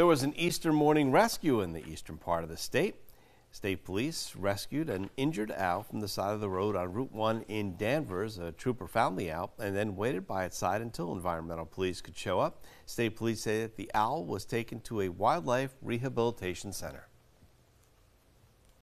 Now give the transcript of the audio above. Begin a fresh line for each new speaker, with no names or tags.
There was an Easter morning rescue in the eastern part of the state. State police rescued an injured owl from the side of the road on Route 1 in Danvers. A trooper found the owl and then waited by its side until environmental police could show up. State police say that the owl was taken to a wildlife rehabilitation center.